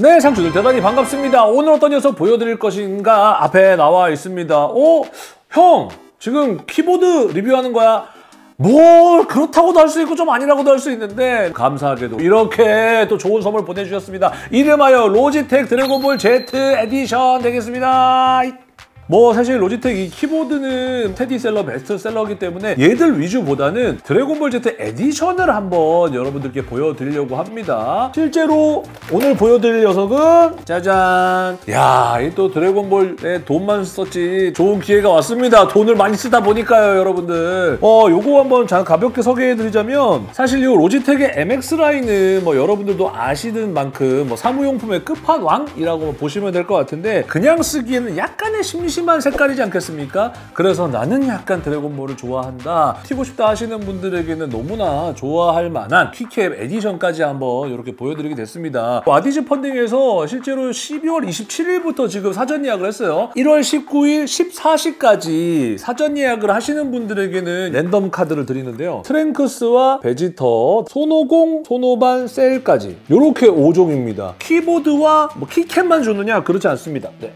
네, 상추들 대단히 반갑습니다. 오늘 어떤 녀석 보여드릴 것인가 앞에 나와 있습니다. 오, 형, 지금 키보드 리뷰하는 거야? 뭘 그렇다고도 할 수 있고 좀 아니라고도 할 수 있는데 감사하게도 이렇게 또 좋은 선물 보내주셨습니다. 이름하여 로지텍 드래곤볼 Z edition 되겠습니다. 뭐 사실 로지텍 이 키보드는 스테디셀러 베스트셀러이기 때문에 얘들 위주보다는 드래곤볼 Z 에디션을 한번 여러분들께 보여드리려고 합니다. 실제로 오늘 보여드릴 녀석은 짜잔 야 이 또 드래곤볼에 돈만 썼지 좋은 기회가 왔습니다. 돈을 많이 쓰다 보니까요 여러분들 어 요거 한번 자 가볍게 소개해드리자면 사실 이 로지텍의 MX 라인은 뭐 여러분들도 아시는 만큼 뭐 사무용품의 끝판왕이라고 보시면 될 것 같은데 그냥 쓰기에는 약간의 심심 심심한 색깔이지 않겠습니까? 그래서 나는 약간 드래곤볼을 좋아한다. 튀고 싶다 하시는 분들에게는 너무나 좋아할 만한 keycap edition까지 한번 이렇게 보여드리게 됐습니다. 와디즈 funding에서 실제로 12월 27일부터 지금 사전 예약을 했어요. 1월 19일 14시까지 사전 예약을 하시는 분들에게는 랜덤 카드를 드리는데요. 트랭크스와 베지터, 손오공, 손오반, 셀까지 이렇게 5종입니다. 키보드와 뭐 keycap만 주느냐? 그렇지 않습니다. 네.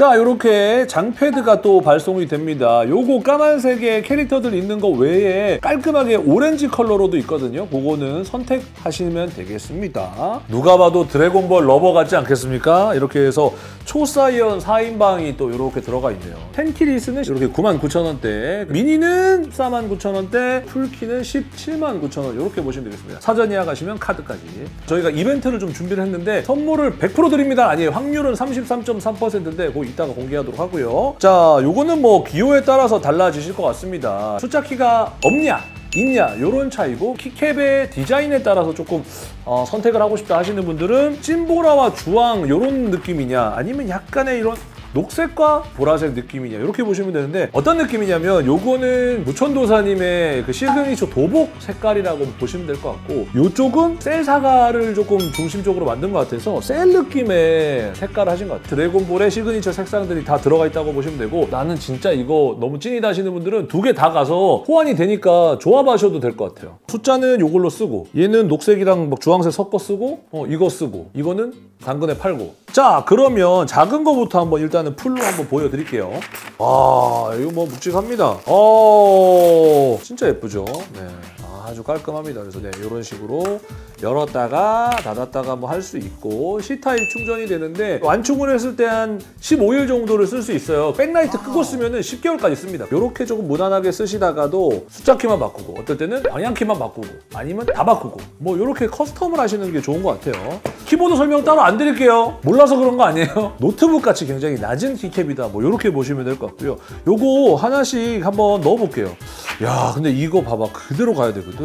자 이렇게 장패드가 또 발송이 됩니다. 요거 까만색의 캐릭터들 있는 거 외에 깔끔하게 오렌지 컬러로도 있거든요. 그거는 선택하시면 되겠습니다. 누가 봐도 드래곤볼 lover 같지 않겠습니까? 이렇게 해서 초사이언 4인방이 또 이렇게 들어가 있네요. tenkeyless는 이렇게 99,000원대, 미니는 49,000원대, full key는 179,000원 이렇게 보시면 되겠습니다. 사전 예약하시면 카드까지. 저희가 이벤트를 좀 준비를 했는데 선물을 100% 드립니다. 아니에요. 확률은 33.3%인데 그 이따가 공개하도록 하고요. 자, 요거는 뭐 기호에 따라서 달라지실 것 같습니다. 숫자 키가 없냐? 있냐 이런 차이고 keycap의 디자인에 따라서 조금 어, 선택을 하고 싶다 하시는 분들은 찐보라와 주황 이런 느낌이냐 아니면 약간의 이런 녹색과 보라색 느낌이냐 이렇게 보시면 되는데 어떤 느낌이냐면 요거는 무천도사님의 그 시그니처 도복 색깔이라고 보시면 될 것 같고 요쪽은 셀 사가를 조금 중심적으로 만든 것 같아서 셀 느낌의 색깔을 하신 것 같아요. 드래곤볼의 시그니처 색상들이 다 들어가 있다고 보시면 되고 나는 진짜 이거 너무 찐이다 하시는 분들은 두 개 다 가서 호환이 되니까 조합하셔도 될 것 같아요. 숫자는 요걸로 쓰고 얘는 녹색이랑 막 주황색 섞어 쓰고 어 이거 쓰고 이거는 당근에 팔고 자 그러면 작은 거부터 한번 일단은 풀로 한번 보여드릴게요. 와 이거 뭐 묵직합니다. 어 진짜 예쁘죠? 네. 아주 깔끔합니다. 그래서 네, 이런 식으로 열었다가 닫았다가 뭐 할 수 있고 C타입 충전이 되는데 완충을 했을 때 한 15일 정도를 쓸 수 있어요. 백라이트 끄고 쓰면은 10개월까지 씁니다. 이렇게 조금 무난하게 쓰시다가도 숫자 키만 바꾸고 어떨 때는 방향 키만 바꾸고 아니면 다 바꾸고 뭐 이렇게 custom을 하시는 게 좋은 것 같아요. 키보드 설명 따로 안 드릴게요. 몰라서 그런 거 아니에요. 노트북 같이 굉장히 낮은 keycap이다. 뭐 이렇게 보시면 될 것 같고요. 요거 하나씩 한번 넣어볼게요. 야 근데 이거 봐봐 그대로 가야 되거든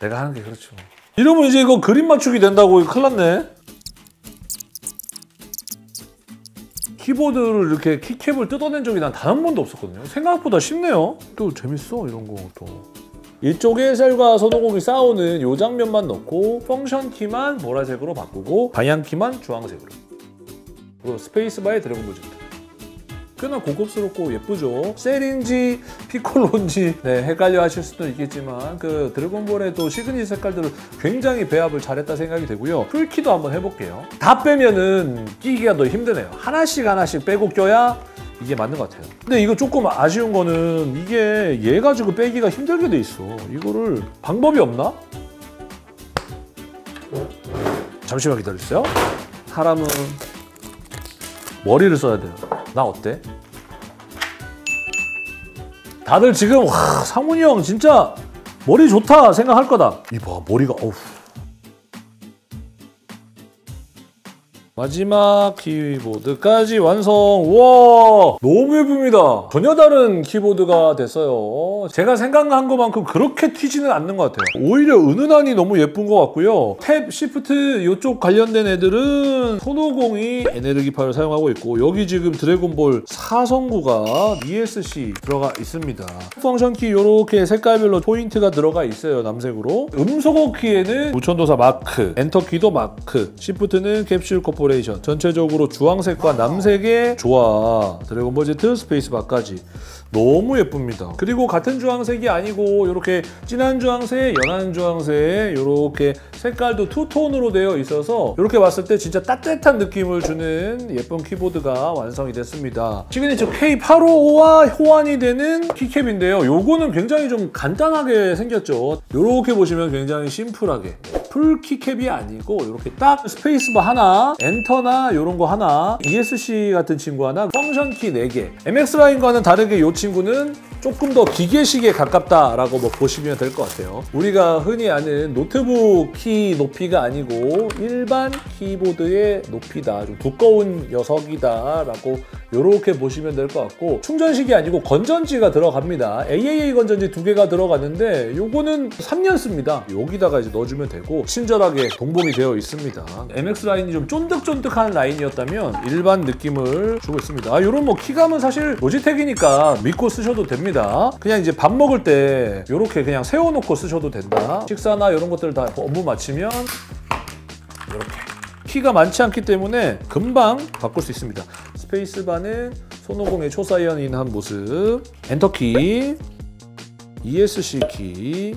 내가 하는 게 그렇죠. 이러면 이제 이거 그림 맞추기 된다고 큰일 났네. 키보드를 이렇게 keycap을 뜯어낸 적이 난 단 한 번도 없었거든요. 생각보다 쉽네요. 또 재밌어 이런 거 또. 이쪽에 셀과 손오공이 싸우는 이 장면만 넣고 function 키만 보라색으로 바꾸고 방향 키만 주황색으로. 그리고 스페이스바의 드래곤볼 Z 꽤나 고급스럽고 예쁘죠. 셀인지 피콜로인지 네, 헷갈려 하실 수도 있겠지만 그 드래곤볼의 또 시그니처 색깔들을 굉장히 배합을 잘했다 생각이 되고요. full 키도 한번 해볼게요. 다 빼면은 끼기가 더 힘드네요. 하나씩 하나씩 빼고 껴야 이게 맞는 것 같아요. 근데 이거 조금 아쉬운 거는 이게 얘 가지고 빼기가 힘들게 돼 있어. 이거를 방법이 없나? 잠시만 기다려주세요. 사람은 머리를 써야 돼요. 나 어때? 다들 지금 와 상훈이 형 진짜 머리 좋다 생각할 거다. 이봐 머리가 어우 마지막 키보드까지 완성! 우와! 너무 예쁩니다. 전혀 다른 키보드가 됐어요. 제가 생각한 것만큼 그렇게 튀지는 않는 것 같아요. 오히려 은은하니 너무 예쁜 것 같고요. 탭, 시프트 이쪽 관련된 애들은 손오공이 에네르기파를 사용하고 있고 여기 지금 드래곤볼 4성구가 ESC 들어가 있습니다. function 키 이렇게 색깔별로 포인트가 들어가 있어요. 남색으로. 음소거 키에는 무천도사 마크, 엔터 키도 마크, 시프트는 Capsule Corp Incorporation 전체적으로 주황색과 남색의 조화 드래곤볼 Z 스페이스 바까지 너무 예쁩니다. 그리고 같은 주황색이 아니고 이렇게 진한 주황색, 연한 주황색 이렇게 색깔도 투톤으로 되어 있어서 이렇게 봤을 때 진짜 따뜻한 느낌을 주는 예쁜 키보드가 완성이 됐습니다. 시그니처 K855와 호환이 되는 keycap인데요. 요거는 굉장히 좀 간단하게 생겼죠. 이렇게 보시면 굉장히 심플하게 full keycap이 아니고 이렇게 딱 스페이스바 하나, 엔터나 이런 거 하나, ESC 같은 친구 하나, function 키 4개. MX 라인과는 다르게 이 친구는 조금 더 기계식에 가깝다라고 뭐 보시면 될 것 같아요. 우리가 흔히 아는 노트북 키 높이가 아니고 일반 키보드의 높이다. 좀 두꺼운 녀석이다라고 이렇게 보시면 될 것 같고 충전식이 아니고 건전지가 들어갑니다. AAA 건전지 두 개가 들어가는데 요거는 3년 씁니다. 여기다가 이제 넣어주면 되고 친절하게 동봉이 되어 있습니다. MX 라인이 좀 쫀득쫀득한 라인이었다면 일반 느낌을 주고 있습니다. 아, 이런 뭐 키감은 사실 로지텍이니까 믿고 쓰셔도 됩니다. 그냥 이제 밥 먹을 때 이렇게 그냥 세워놓고 쓰셔도 된다. 식사나 이런 것들 다 업무 마치면 이렇게 키가 많지 않기 때문에 금방 바꿀 수 있습니다. 스페이스바는 손오공의 초사이언인 모습, 엔터키, ESC 키,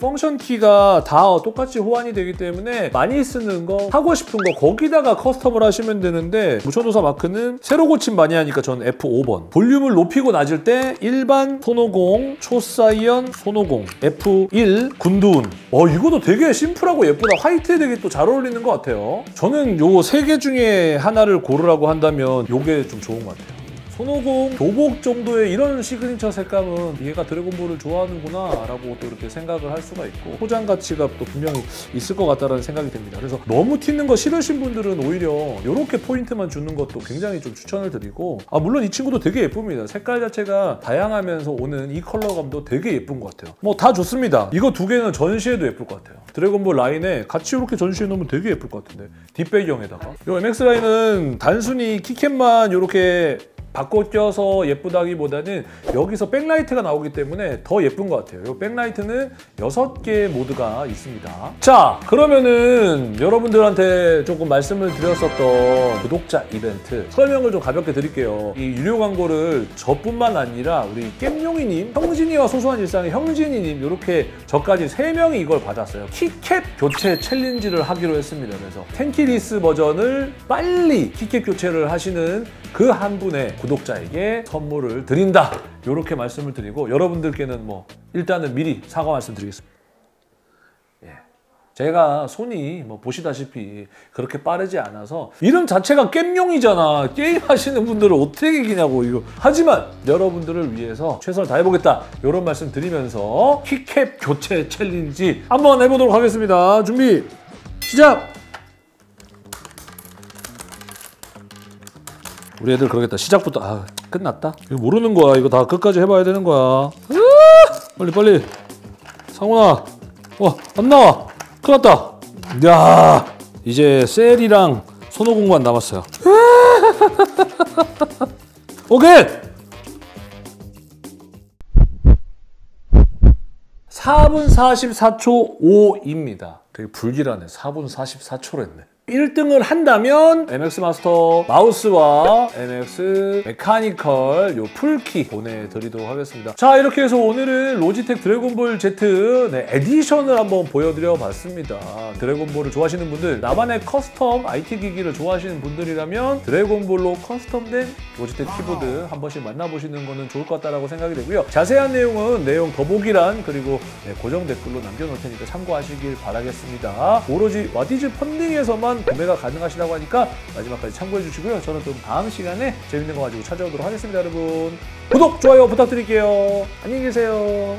function 키가 다 똑같이 호환이 되기 때문에 많이 쓰는 거, 하고 싶은 거 거기다가 custom을 하시면 되는데 무천도사 마크는 새로 고침 많이 하니까 전 F5번. 볼륨을 높이고 낮을 때 일반 손오공, 초사이언, 손오공, F1, 근두운. 어 이것도 되게 심플하고 예쁘다. 화이트에 되게 또 잘 어울리는 것 같아요. 저는 요 세 개 중에 하나를 고르라고 한다면 요게 좀 좋은 것 같아요 손오공, 도복 정도의 이런 시그니처 색감은 얘가 드래곤볼을 좋아하는구나 라고 또 이렇게 생각을 할 수가 있고 소장 가치가 또 분명히 있을 것 같다는 생각이 듭니다. 그래서 너무 튀는 거 싫으신 분들은 오히려 이렇게 포인트만 주는 것도 굉장히 좀 추천을 드리고 아 물론 이 친구도 되게 예쁩니다. 색깔 자체가 다양하면서 오는 이 컬러감도 되게 예쁜 것 같아요. 뭐 다 좋습니다. 이거 두 개는 전시해도 예쁠 것 같아요. 드래곤볼 라인에 같이 이렇게 전시해 놓으면 되게 예쁠 것 같은데 뒷배경에다가 이 MX 라인은 단순히 keycap만 이렇게 바꿔 껴서 예쁘다기보다는 여기서 백라이트가 나오기 때문에 더 예쁜 것 같아요. 이 백라이트는 6개의 모드가 있습니다. 자, 그러면은 여러분들한테 조금 말씀을 드렸었던 구독자 이벤트 설명을 좀 가볍게 드릴게요. 이 유료 광고를 저뿐만 아니라 우리 깸용이님, 형진이와 소소한 일상의 형진이님 이렇게 저까지 3명이 이걸 받았어요. keycap 교체 챌린지를 하기로 했습니다. 그래서 tenkeyless 버전을 빨리 keycap 교체를 하시는 그 한 분의 구독자에게 선물을 드린다. 이렇게 말씀을 드리고 여러분들께는 뭐 일단은 미리 사과 말씀드리겠습니다. 예. 제가 손이 뭐 보시다시피 그렇게 빠르지 않아서 이름 자체가 깸용이잖아. 게임 하시는 분들을 어떻게 이기냐고 이거. 하지만 여러분들을 위해서 최선을 다해보겠다. 이런 말씀 드리면서 keycap 교체 challenge 한번 해보도록 하겠습니다. 준비 시작! 우리 애들 그러겠다. 시작부터 아 끝났다. 이거 모르는 거야. 이거 다 끝까지 해봐야 되는 거야. 빨리 빨리. 상훈아, 와안 나와. 큰일 났다. 야 이제 셀이랑 손오공만 남았어요. 오케이. 4분 44초 5입니다. 되게 불길하네. 4분 44초로 했네. 1등을 한다면 MX 마스터 마우스와 MX 메카니컬 요 full key 보내드리도록 하겠습니다. 자 이렇게 해서 오늘은 로지텍 드래곤볼 Z 네, edition을 한번 보여드려 봤습니다. 드래곤볼을 좋아하시는 분들 나만의 custom IT 기기를 좋아하시는 분들이라면 드래곤볼로 custom된 로지텍 키보드 한 번씩 만나보시는 거는 좋을 것 같다라고 생각이 되고요. 자세한 내용은 내용 더보기란 그리고 네, 고정 댓글로 남겨놓을 테니까 참고하시길 바라겠습니다. 오로지 와디즈 펀딩에서만 구매가 가능하시다고 하니까 마지막까지 참고해 주시고요. 저는 또 다음 시간에 재밌는 거 가지고 찾아오도록 하겠습니다, 여러분. 구독, 좋아요 부탁드릴게요. 안녕히 계세요.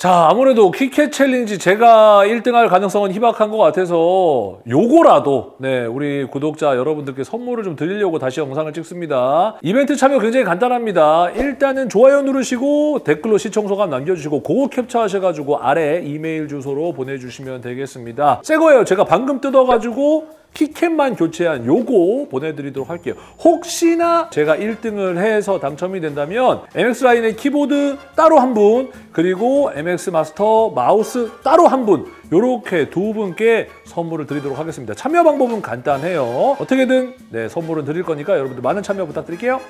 자, 아무래도 keycap challenge 제가 1등할 가능성은 희박한 것 같아서 요거라도 네, 우리 구독자 여러분들께 선물을 좀 드리려고 다시 영상을 찍습니다. 이벤트 참여 굉장히 간단합니다. 일단은 좋아요 누르시고 댓글로 시청 소감 남겨주시고 그거 캡처하셔가지고 아래 이메일 주소로 보내주시면 되겠습니다. 새 거예요. 제가 방금 뜯어가지고 keycap만 교체한 요거 보내드리도록 할게요. 혹시나 제가 1등을 해서 당첨이 된다면 MX 라인의 키보드 따로 한 분, 그리고 MX 마스터 마우스 따로 한 분, 요렇게 두 분께 선물을 드리도록 하겠습니다. 참여 방법은 간단해요. 어떻게든 네, 선물은 드릴 거니까 여러분들 많은 참여 부탁드릴게요.